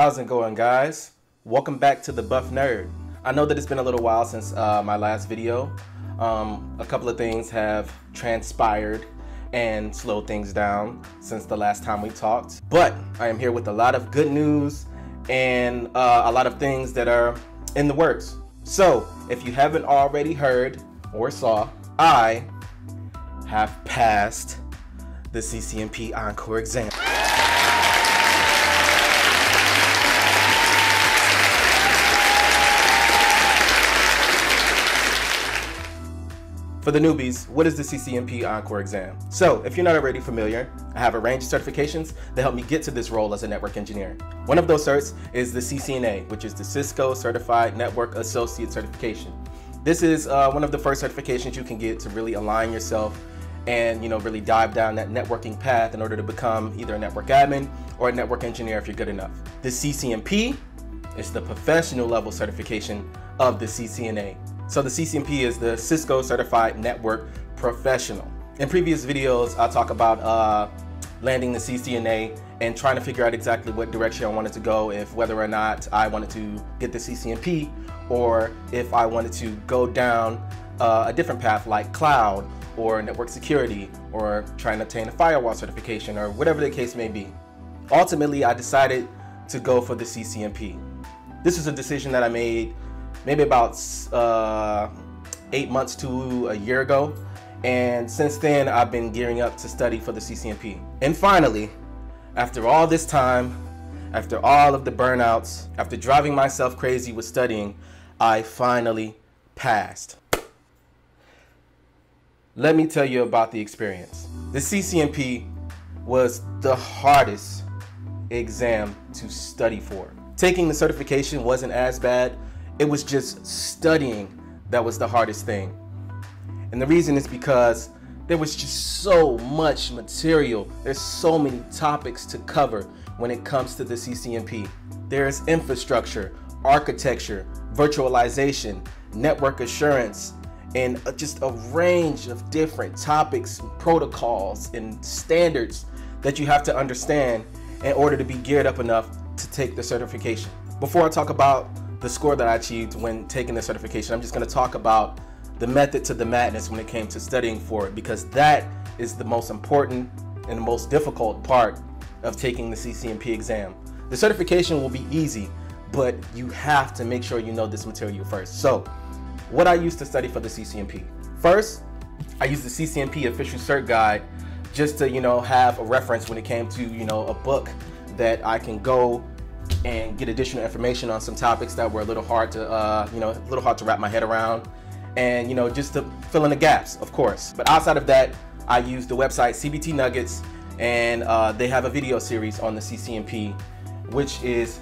How's it going, guys? Welcome back to the Buff Nerd. I know that it's been a little while since uh, my last video. Um, a couple of things have transpired and slowed things down since the last time we talked. But I am here with a lot of good news and uh, a lot of things that are in the works. So, if you haven't already heard or saw, I have passed the CCNP ENCOR exam. For the newbies, what is the CCNP ENCOR exam? So, if you're not already familiar, I have a range of certifications that help me get to this role as a network engineer. One of those certs is the CCNA, which is the Cisco Certified Network Associate Certification. This is uh, one of the first certifications you can get to really align yourself and you know really dive down that networking path in order to become either a network admin or a network engineer if you're good enough. The CCNP is the professional level certification of the CCNA. So the CCNP is the Cisco Certified Network Professional. In previous videos, I talk about uh, landing the CCNA and trying to figure out exactly what direction I wanted to go, if whether or not I wanted to get the CCNP or if I wanted to go down uh, a different path like cloud or network security or trying to obtain a firewall certification or whatever the case may be. Ultimately, I decided to go for the CCNP. This was a decision that I made maybe about uh, eight months to a year ago. And since then, I've been gearing up to study for the CCNP. And finally, after all this time, after all of the burnouts, after driving myself crazy with studying, I finally passed. Let me tell you about the experience. The CCNP was the hardest exam to study for. Taking the certification wasn't as bad, it was just studying that was the hardest thing. And the reason is because there was just so much material. There's so many topics to cover when it comes to the CCNP. There's infrastructure, architecture, virtualization, network assurance, and just a range of different topics, protocols, and standards that you have to understand in order to be geared up enough to take the certification. Before I talk about the score that I achieved when taking the certification. I'm just going to talk about the method to the madness when it came to studying for it because that is the most important and the most difficult part of taking the CCNP exam. The certification will be easy, but you have to make sure you know this material first. So, what I used to study for the CCNP. First, I used the CCNP official cert guide just to, you know, have a reference when it came to, you know, a book that I can go and get additional information on some topics that were a little hard to, uh, you know, a little hard to wrap my head around. And, you know, just to fill in the gaps, of course. But outside of that, I use the website CBT Nuggets, and uh, they have a video series on the CCNP, which is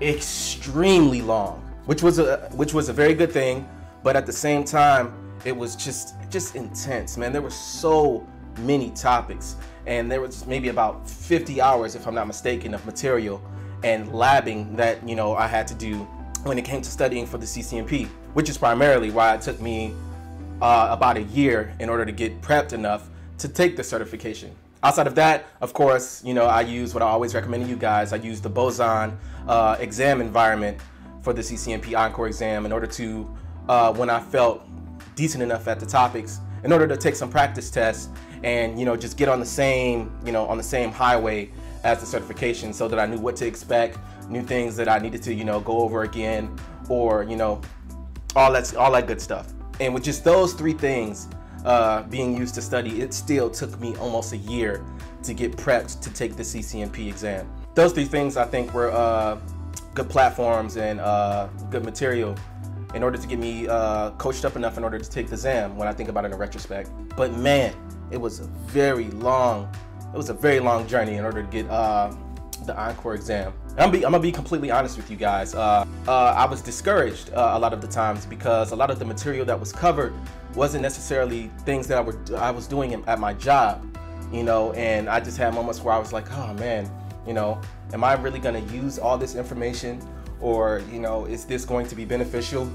extremely long, which was a which was a very good thing. But at the same time, it was just just intense, man. There were so many topics, and there was maybe about 50 hours, if I'm not mistaken, of material and labbing that you know I had to do when it came to studying for the CCNP, which is primarily why it took me uh, about a year in order to get prepped enough to take the certification. Outside of that, of course, you know, I use what I always recommend to you guys. I use the Boson uh, exam environment for the CCNP ENCOR exam in order to, uh, when I felt decent enough at the topics, in order to take some practice tests and, you know, just get on the same, you know, on the same highway as the certification so that I knew what to expect, new things that I needed to, you know, go over again or, you know, all that, all that good stuff. And with just those three things uh, being used to study, it still took me almost a year to get prepped to take the CCNP exam. Those three things I think were uh, good platforms and uh, good material in order to get me uh, coached up enough in order to take the exam when I think about it in retrospect. But man, it was a very long it was a very long journey in order to get uh, the ENCOR exam. I'm gonna, be, I'm gonna be completely honest with you guys. Uh, uh, I was discouraged uh, a lot of the times because a lot of the material that was covered wasn't necessarily things that I, were, I was doing at my job, you know, and I just had moments where I was like, oh man, you know, am I really gonna use all this information or, you know, is this going to be beneficial,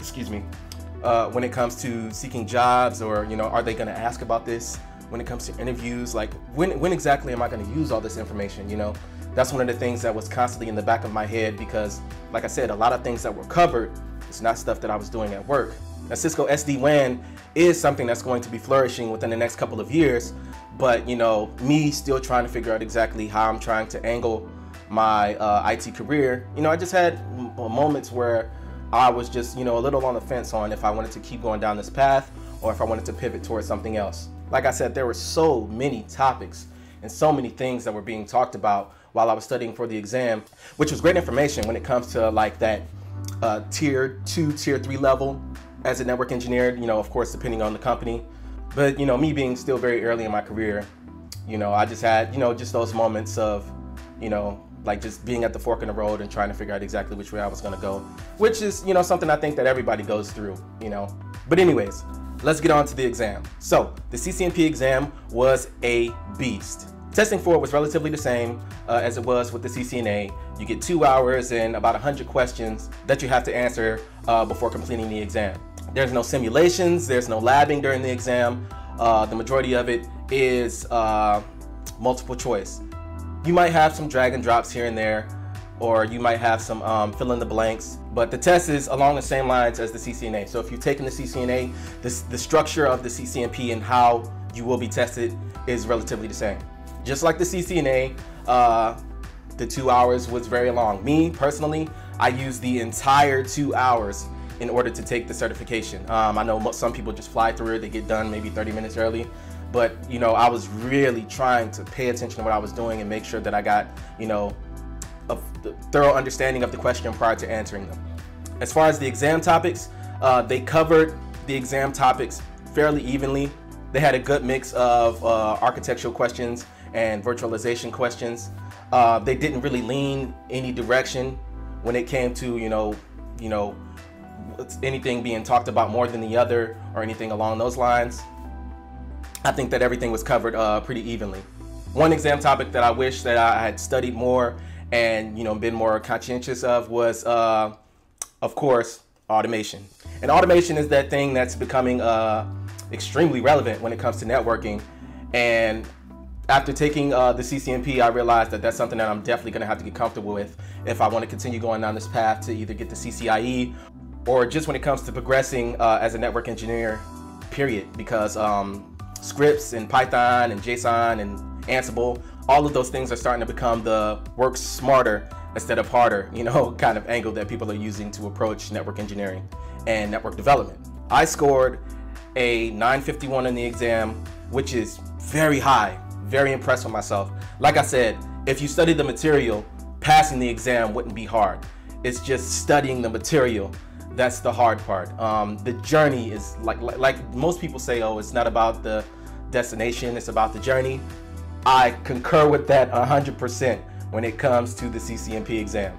excuse me, uh, when it comes to seeking jobs or, you know, are they gonna ask about this? When it comes to interviews like when when exactly am i going to use all this information you know that's one of the things that was constantly in the back of my head because, like I said, a lot of things that were covered, it's not stuff that I was doing at work. Now, Cisco SD-WAN is something that's going to be flourishing within the next couple of years, but you know, me still trying to figure out exactly how I'm trying to angle my uh, IT career, you know, I just had moments where I was just, you know, a little on the fence on if I wanted to keep going down this path or if I wanted to pivot towards something else. Like I said, there were so many topics and so many things that were being talked about while I was studying for the exam, which was great information when it comes to like that uh, tier two, tier three level as a network engineer, you know, of course, depending on the company. But, you know, me being still very early in my career, you know, I just had, you know, just those moments of, you know, like just being at the fork in the road and trying to figure out exactly which way I was gonna go, which is, you know, something I think that everybody goes through, you know. But anyways, let's get on to the exam. So the CCNP exam was a beast. Testing for it was relatively the same uh, as it was with the CCNA. You get two hours and about 100 questions that you have to answer uh, before completing the exam. There's no simulations, there's no labbing during the exam. Uh, the majority of it is uh, multiple choice. You might have some drag and drops here and there, or you might have some um, fill in the blanks, but the test is along the same lines as the CCNA. So if you've taken the CCNA, this, the structure of the CCNP and how you will be tested is relatively the same. Just like the CCNA, uh, the two hours was very long. Me, personally, I used the entire two hours in order to take the certification. Um, I know some people just fly through it, they get done maybe 30 minutes early but you know i was really trying to pay attention to what i was doing and make sure that i got you know a thorough understanding of the question prior to answering them. As far as the exam topics uh, they covered the exam topics fairly evenly. They had a good mix of uh, architectural questions and virtualization questions. Uh, they didn't really lean any direction when it came to you know you know anything being talked about more than the other or anything along those lines. I think that everything was covered uh, pretty evenly. One exam topic that I wish that I had studied more and you know been more conscientious of was, uh, of course, automation. And automation is that thing that's becoming uh, extremely relevant when it comes to networking. And after taking uh, the CCNP, I realized that that's something that I'm definitely going to have to get comfortable with if I want to continue going down this path to either get the CCIE or just when it comes to progressing uh, as a network engineer, period. Because um, scripts and Python and JSON and Ansible, all of those things are starting to become the work smarter instead of harder, you know, kind of angle that people are using to approach network engineering and network development. I scored a 951 in the exam, which is very high, very impressed with myself. Like I said, if you study the material, passing the exam wouldn't be hard. It's just studying the material that's the hard part. Um, the journey is like, like, like most people say, oh, it's not about the destination, it's about the journey. I concur with that 100% when it comes to the CCNP exam.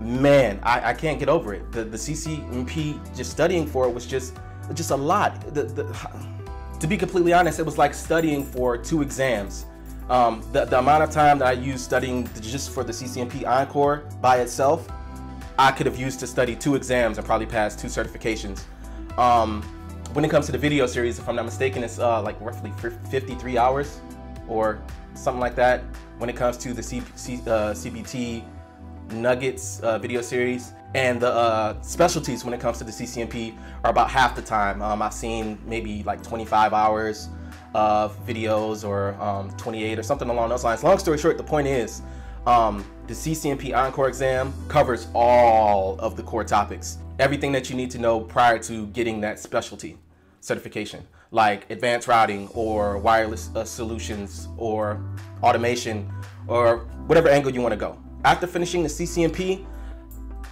Man, I, I can't get over it. The, the CCNP, just studying for it was just just a lot. The, the, to be completely honest, it was like studying for two exams. Um, the, the amount of time that I used studying just for the CCNP ENCOR by itself I could have used to study two exams and probably pass two certifications. Um, when it comes to the video series, if I'm not mistaken, it's uh, like roughly 53 hours or something like that. When it comes to the C C uh, CBT Nuggets uh, video series, and the uh, specialties when it comes to the CCNP are about half the time. Um, I've seen maybe like 25 hours of videos or um, 28 or something along those lines. Long story short, the point is um, the CCNP ENCOR exam covers all of the core topics. Everything that you need to know prior to getting that specialty certification, like advanced routing or wireless uh, solutions or automation or whatever angle you want to go. After finishing the CCNP,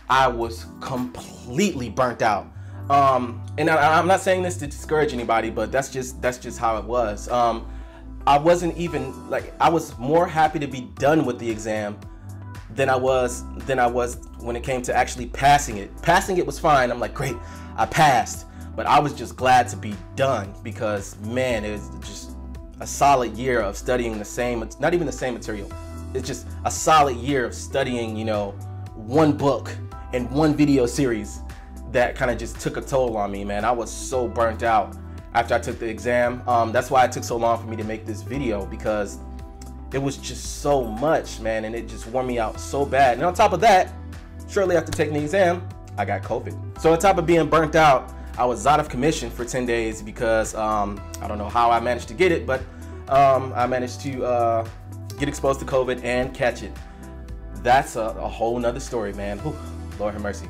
I was completely burnt out. Um, and I, am not saying this to discourage anybody, but that's just that's just how it was. Um, I wasn't even like I was more happy to be done with the exam than I was than I was when it came to actually passing it. Passing it was fine. I'm like, great, I passed. But I was just glad to be done because man, it was just a solid year of studying the same, not even the same material. It's just a solid year of studying, you know, one book and one video series that kind of just took a toll on me, man. I was so burnt out after I took the exam. Um, that's why it took so long for me to make this video because it was just so much, man, and it just wore me out so bad. And on top of that, shortly after taking the exam, I got COVID. So on top of being burnt out, I was out of commission for 10 days because um, I don't know how I managed to get it, but um, I managed to uh, get exposed to COVID and catch it. That's a, a whole nother story, man. Whew, Lord have mercy.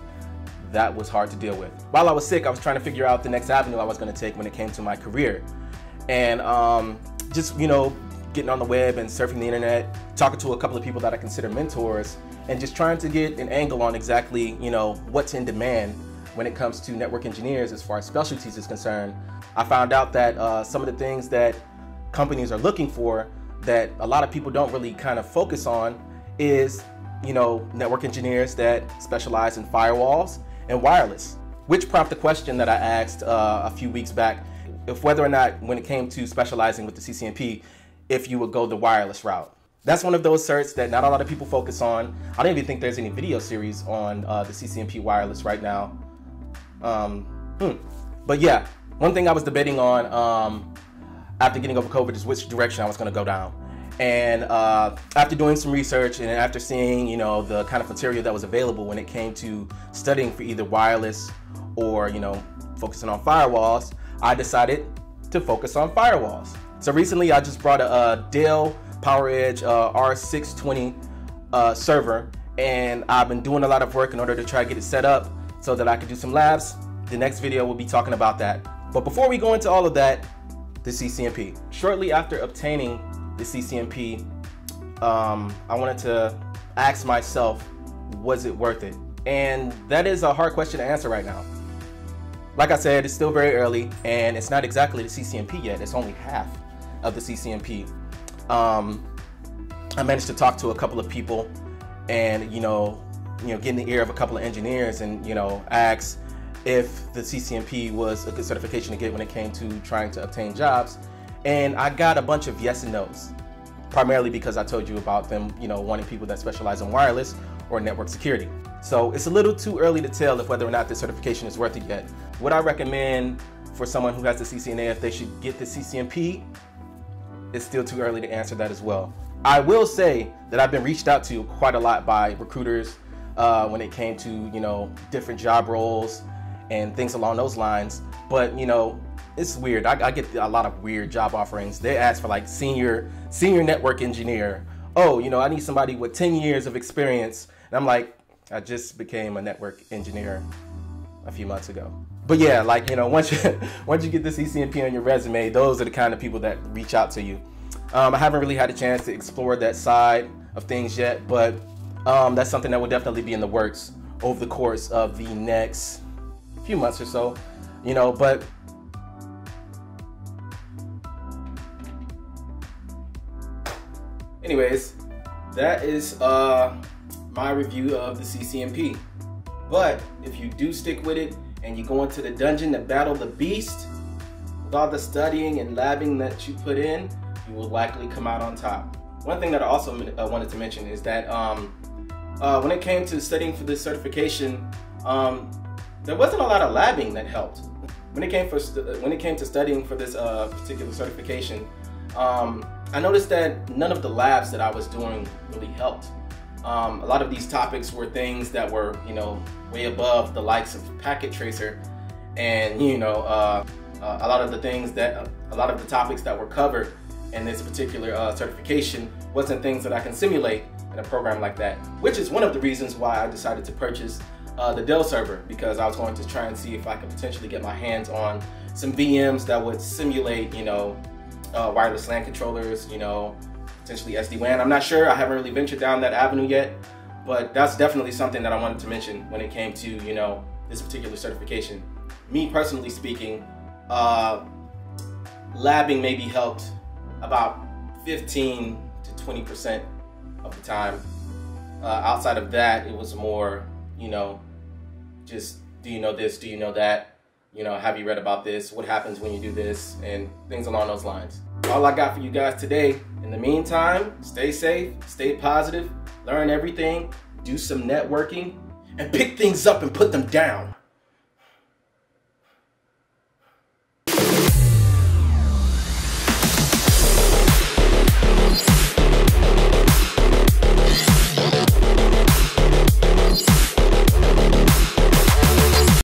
That was hard to deal with. While I was sick, I was trying to figure out the next avenue I was going to take when it came to my career. And um, just, you know, getting on the web and surfing the internet, talking to a couple of people that I consider mentors, and just trying to get an angle on exactly, you know, what's in demand when it comes to network engineers as far as specialties is concerned. I found out that uh, some of the things that companies are looking for that a lot of people don't really kind of focus on is, you know, network engineers that specialize in firewalls and wireless, which prompted the question that I asked uh, a few weeks back, if whether or not when it came to specializing with the CCNP, if you would go the wireless route. That's one of those certs that not a lot of people focus on. I don't even think there's any video series on uh, the CCNP wireless right now. Um, hmm. But yeah, one thing I was debating on um, after getting over COVID is which direction I was going to go down. And uh, after doing some research and after seeing, you know, the kind of material that was available when it came to studying for either wireless or, you know, focusing on firewalls, I decided to focus on firewalls. So recently I just brought a, a Dell PowerEdge uh, R620 uh, server and I've been doing a lot of work in order to try to get it set up so that I could do some labs. The next video will be talking about that. But before we go into all of that, the CCNP. Shortly after obtaining the CCNP, um, I wanted to ask myself, was it worth it? And that is a hard question to answer right now. Like I said, it's still very early and it's not exactly the CCNP yet. It's only half of the CCNP. Um, I managed to talk to a couple of people and, you know, you know, get in the ear of a couple of engineers and, you know, ask if the CCNP was a good certification to get when it came to trying to obtain jobs. And I got a bunch of yes and no's, primarily because I told you about them, you know, wanting people that specialize in wireless or network security. So it's a little too early to tell if whether or not this certification is worth it yet. What I recommend for someone who has the CCNA if they should get the CCNP it's still too early to answer that as well. I will say that I've been reached out to quite a lot by recruiters uh, when it came to you know different job roles and things along those lines. But you know, it's weird. I, I, get a lot of weird job offerings. They ask for like senior senior network engineer. Oh, you know, I need somebody with 10 years of experience. And I'm like, I just became a network engineer a few months ago. But yeah, like you know, once you once you get the CCNP on your resume, those are the kind of people that reach out to you. Um, I haven't really had a chance to explore that side of things yet, but um, that's something that will definitely be in the works over the course of the next few months or so. You know, but anyways, that is uh, my review of the CCNP. But if you do stick with it and you go into the dungeon to battle the beast, with all the studying and labbing that you put in, you will likely come out on top. One thing that I also uh, wanted to mention is that um, uh, when it came to studying for this certification, um, there wasn't a lot of labbing that helped. When it came for when it came to studying for this uh, particular certification, um, I noticed that none of the labs that I was doing really helped. Um, a lot of these topics were things that were, you know, way above the likes of Packet Tracer, and you know, uh, uh, a lot of the things that, a lot of the topics that were covered in this particular uh, certification wasn't things that I can simulate in a program like that. Which is one of the reasons why I decided to purchase uh, the Dell server because I was going to try and see if I could potentially get my hands on some VMs that would simulate, you know, uh, wireless LAN controllers, you know, potentially SD-WAN. I'm not sure. I haven't really ventured down that avenue yet, but that's definitely something that I wanted to mention when it came to, you know, this particular certification. Me personally speaking, uh, labbing maybe helped about 15 to 20% of the time. Uh, outside of that, it was more, you know, just do you know this, do you know that? You know, have you read about this? What happens when you do this? And things along those lines. All I got for you guys today. In the meantime, stay safe, stay positive, learn everything, do some networking, and pick things up and put them down.